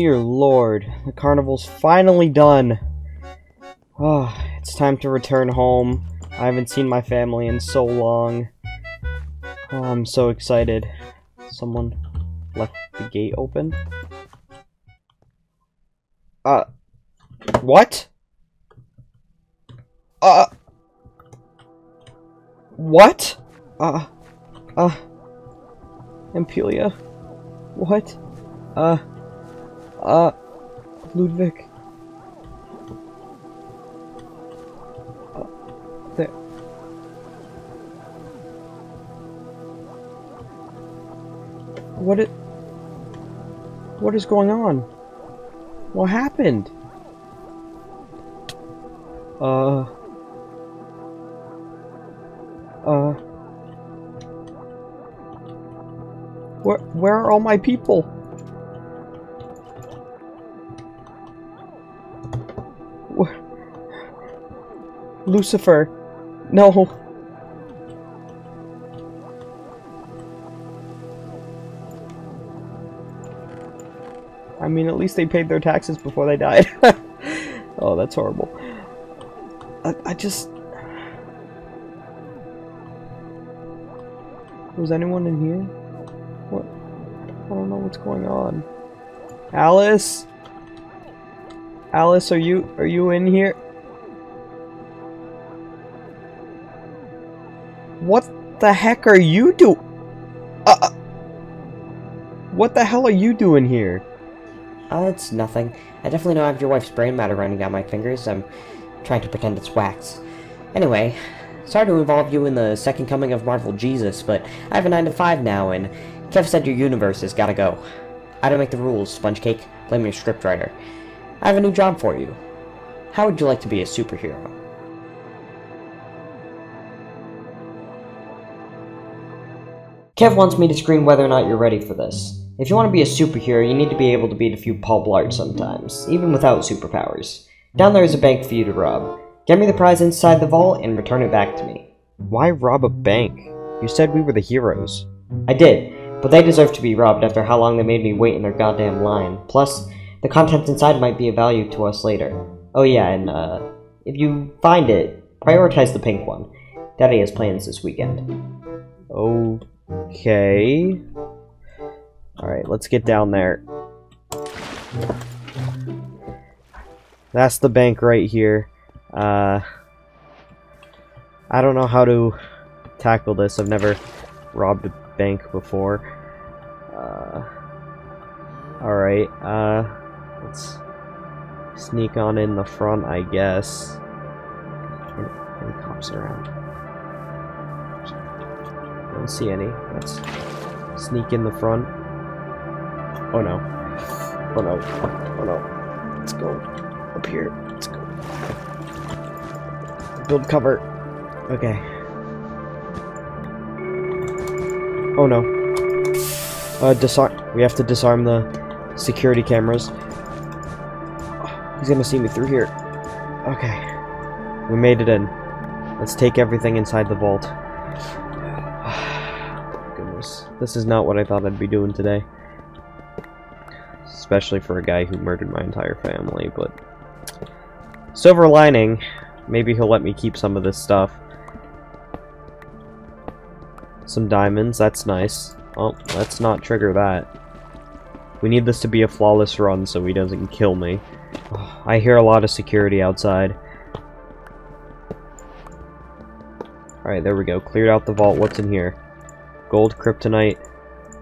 dear lord. The carnival's finally done. Oh, it's time to return home. I haven't seen my family in so long. Oh, I'm so excited. Someone left the gate open? Uh, what? Uh, what? Uh, uh, Empelia? What? Uh, uh, Ludwig? There. What it? What is going on? What happened? Uh. Uh. Where, where are all my people? Lucifer. No. I mean, at least they paid their taxes before they died. oh, that's horrible. I, I just... Was anyone in here? What? I don't know what's going on. Alice? Alice, are you are you in here? What the heck are you do? Uh, uh, what the hell are you doing here? Oh, it's nothing. I definitely I have your wife's brain matter running down my fingers. I'm trying to pretend it's wax. Anyway, sorry to involve you in the second coming of Marvel Jesus, but I have a 9 to 5 now, and Kev said your universe has gotta go. I don't make the rules, Sponge Cake. Blame your scriptwriter. I have a new job for you. How would you like to be a superhero? Kev wants me to screen whether or not you're ready for this. If you want to be a superhero, you need to be able to beat a few Paul Blart sometimes, even without superpowers. Down there is a bank for you to rob. Get me the prize inside the vault and return it back to me. Why rob a bank? You said we were the heroes. I did, but they deserve to be robbed after how long they made me wait in their goddamn line. Plus, the contents inside might be of value to us later. Oh yeah, and uh, if you find it, prioritize the pink one. Daddy has plans this weekend. Okay. Alright, let's get down there. That's the bank right here. Uh, I don't know how to tackle this. I've never robbed a bank before. Uh, Alright, uh, let's sneak on in the front, I guess. Any, any cops around? Don't see any. Let's sneak in the front. Oh no. Oh no. Oh no. Let's go up here. Let's go. Build cover. Okay. Oh no. Uh, disarm. We have to disarm the security cameras. He's gonna see me through here. Okay. We made it in. Let's take everything inside the vault. Goodness. This is not what I thought I'd be doing today. Especially for a guy who murdered my entire family, but... Silver lining. Maybe he'll let me keep some of this stuff. Some diamonds, that's nice. Oh, let's not trigger that. We need this to be a flawless run so he doesn't kill me. I hear a lot of security outside. Alright, there we go. Cleared out the vault. What's in here? Gold kryptonite,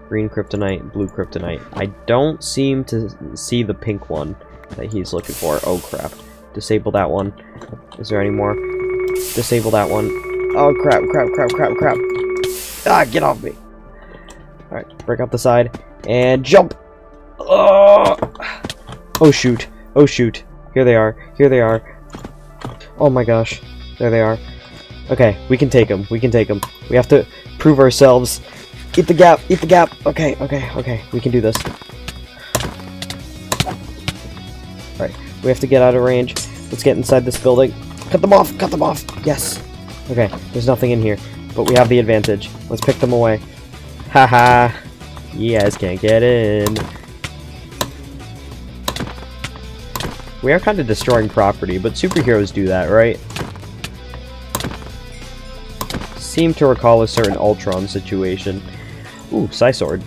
green kryptonite, blue kryptonite. I don't seem to see the pink one that he's looking for. Oh crap. Disable that one. Is there any more? Disable that one. Oh crap, crap, crap, crap, crap. Ah, get off me. Alright, break out the side. And jump! Oh, oh shoot. Oh shoot. Here they are. Here they are. Oh my gosh. There they are. Okay, we can take them. We can take them. We have to prove ourselves. Eat the gap. Eat the gap. Okay, okay, okay. We can do this. Alright, we have to get out of range. Let's get inside this building. Cut them off. Cut them off. Yes. Okay, there's nothing in here. But we have the advantage. Let's pick them away. Haha. you guys can't get in. We are kind of destroying property, but superheroes do that, right? Seem to recall a certain Ultron situation. Ooh, Sword.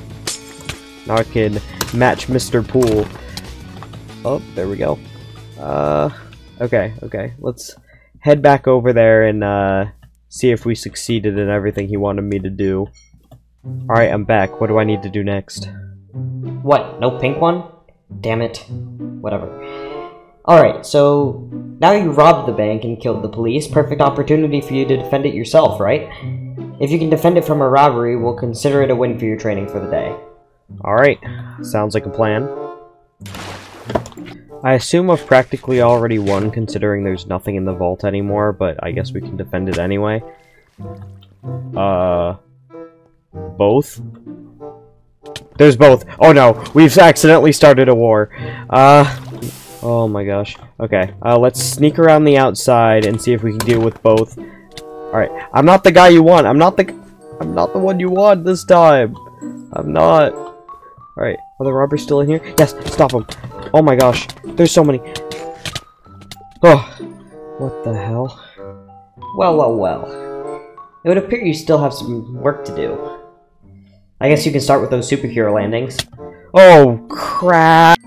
Now I can match Mr. Pool. Oh, there we go. Uh, okay, okay. Let's head back over there and uh, see if we succeeded in everything he wanted me to do. Alright, I'm back. What do I need to do next? What? No pink one? Damn it. Whatever. Alright, so now you robbed the bank and killed the police. Perfect opportunity for you to defend it yourself, right? If you can defend it from a robbery, we'll consider it a win for your training for the day. Alright, sounds like a plan. I assume I've practically already won considering there's nothing in the vault anymore, but I guess we can defend it anyway. Uh... Both? There's both. Oh no, we've accidentally started a war. Uh... Oh my gosh. Okay, uh, let's sneak around the outside and see if we can deal with both. Alright, I'm not the guy you want. I'm not the... I'm not the one you want this time. I'm not. Alright, are the robbers still in here? Yes, stop them. Oh my gosh, there's so many. Oh, what the hell? Well, well, well. It would appear you still have some work to do. I guess you can start with those superhero landings. Oh, crap.